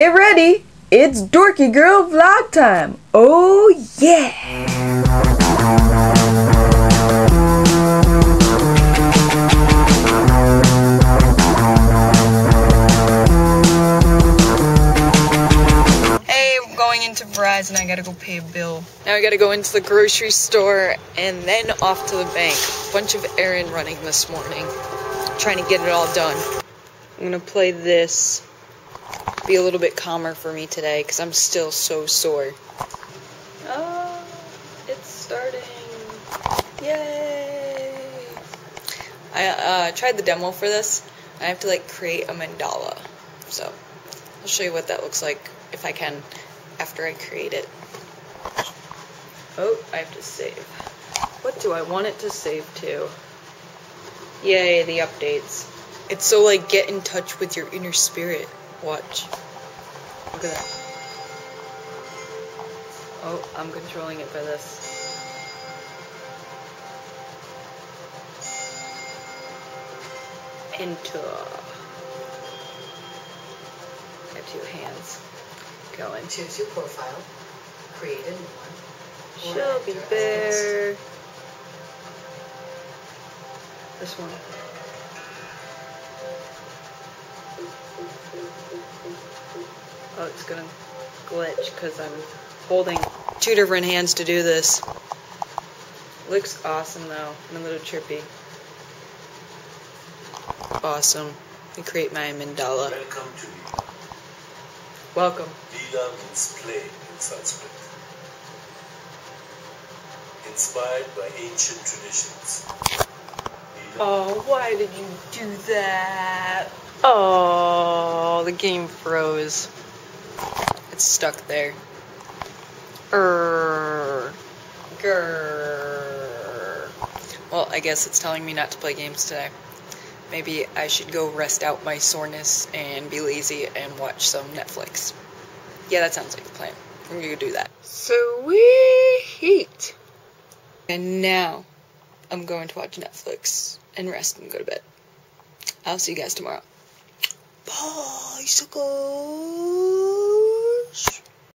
Get ready! It's Dorky Girl vlog time! Oh yeah! Hey, I'm going into Verizon. I gotta go pay a bill. Now I gotta go into the grocery store and then off to the bank. Bunch of errand running this morning. Trying to get it all done. I'm gonna play this. Be a little bit calmer for me today because I'm still so sore. Oh, it's starting. Yay! I uh, tried the demo for this. I have to like create a mandala. So I'll show you what that looks like if I can after I create it. Oh, I have to save. What do I want it to save to? Yay, the updates. It's so like get in touch with your inner spirit. Watch. Look at that. Oh, I'm controlling it by this. Enter. I have two hands going. Choose your profile, create a new one. enter as Bear. This one. Oh, it's gonna glitch because I'm holding two different hands to do this. Looks awesome though, and a little trippy. Awesome. I create my mandala. Welcome to Leela. Welcome. Leela means play in Sanskrit. Inspired by ancient traditions. Leela Oh, why did you do that? Oh, the game froze. It's stuck there. Err. Well, I guess it's telling me not to play games today. Maybe I should go rest out my soreness and be lazy and watch some Netflix. Yeah, that sounds like a plan. I'm gonna do that. Sweet! Heat. And now, I'm going to watch Netflix and rest and go to bed. I'll see you guys tomorrow. Bye, suckers.